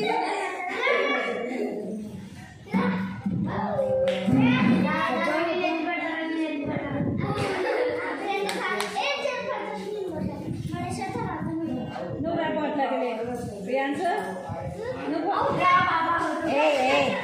No bad word like it. Priyansa? No. Hey, hey.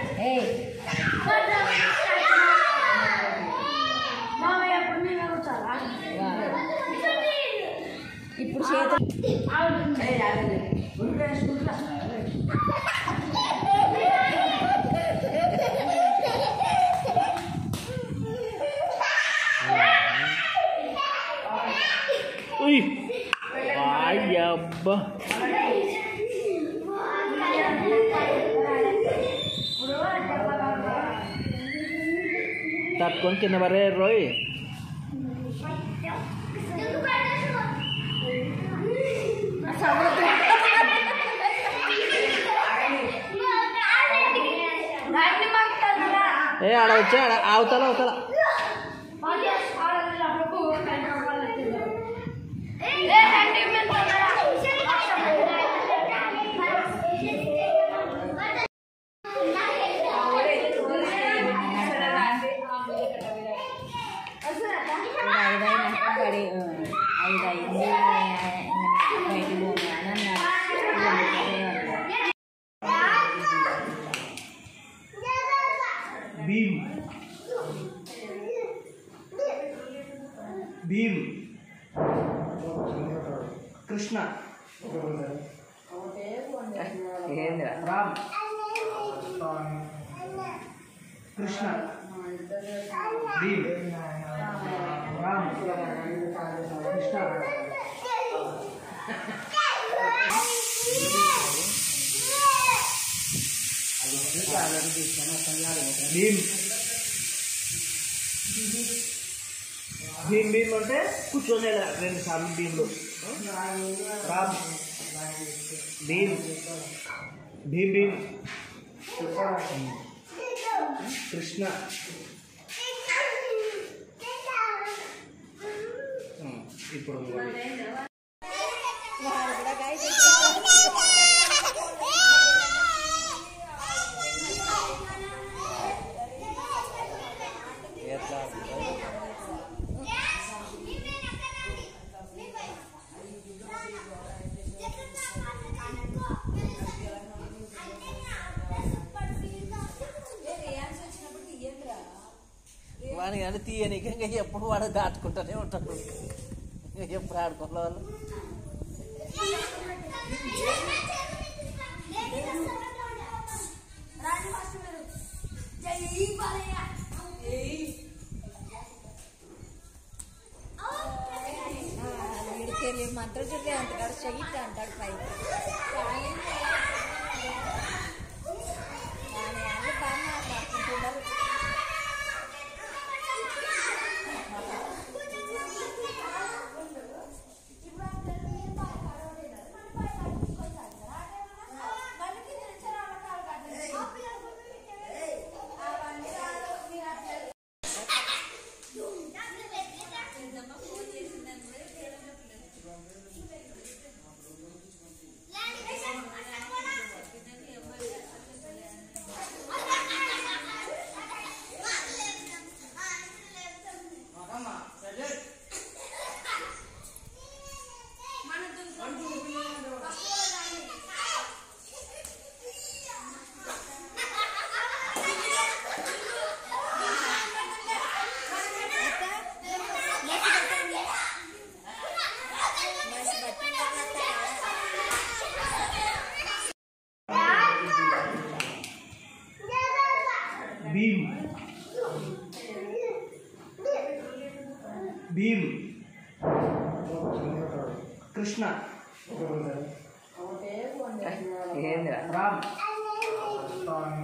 Ih, bahaya bah. Tapkon kena bare Roy. ఏ ada వచ్చే ada. అవతల అవతల भीम कृष्ण राम कृष्ण भीम राम कृष्ण Bhim bim-bim nanti kucuannya lah dari sambil lo ram bim bim-bim Krishna Yeah, it's అని తీయనీకి ఇంకా ఎప్పుడు వాడు దాటుకుంటూనే ఉంటాడు ఎప్పుడు ఆడుకున్న వాళ్ళు ಮಂತ್ರ ಜೊತೆ ಅಂತ ಕಡೆ ಶಗಿತ ಅಂತ भीम भीम कृष्ण राम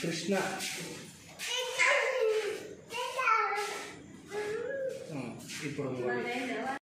కృష్ణ hmm. Hmm. ఇప్పుడు